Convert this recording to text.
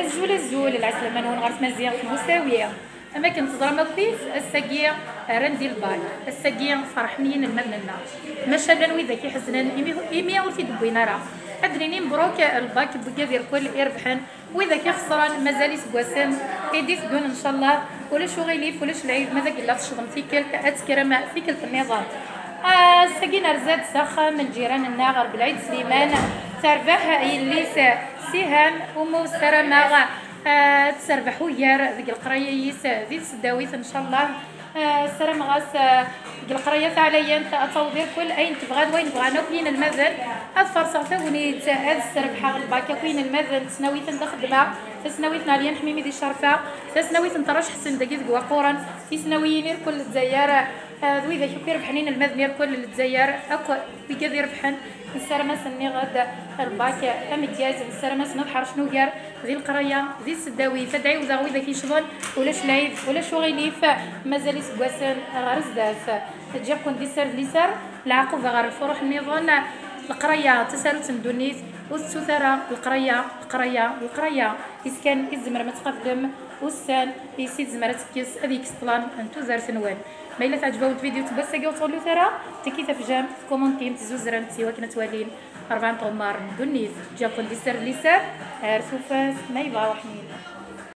الزول الزول العسلامة نون غارت مزيان في المساوية أما كنت ضرما كويس الساقية رندي الباك الساقية فرحنين المبنى ما شابلا ويدا كيحزنن إيمي ولتي دبوينا راه ادريني مبروك الباك بوكا ديال كل يربحن وإذا كي خسران مازال يسكواسن كيدي تقول إن شاء الله. ولا شو غيليف ولا العيب. ماذا قلا تشغل في كلك اتكرم في كلك النظام آه ساقينا رزاد ساخا من جيران الناغر بالعيد سليمان. تربح اللي سهام ومو سرماغا آه تسربحو يار ذيك القراية يس ذي السداويت إن شاء الله. آه سلام غاس آه القراية عليا تصوير كل أين تبغى وين بغانا كاين المذن هاد فرصة ثوني هاد السربحه الباكا كاين المذن سنويت تخدمها تسنويت ناليا حميمي دي الشرفه تسنويت نترش حسن دقيق قورا. في سنويين كل الجزائر ذوي ذا كيف يربحنين المذنير كل الجزائر أكو بكذا يربحن. السرمس اني غدا الباك أم جاز السرمس نضحر شنو قال؟ ذي القريه ذي السداوي. فدعي وزاوي ذا كيشغل ولا شلايد ولا شغيليف مازال يسقاسن غرز داس. تجيكم دي سر لي سر العقوبه غير الفروح النظام القريه تسالو تندونيت والسوثرة القرية القرية القرية إسكان إزمر ما تقدم والسان يسيد زمرة تكيس. هذيك سطلان انتو زار سنوان ما إلا تعجبوا الفيديو تبسقوا وتقولوا ثرى تكي تفجام في كومونتين تزوزرن سوا كنا توالين. أربعة طمار دونيز. جاكم دي سر لي سر. عرسو فاس. ما يبغى وحنين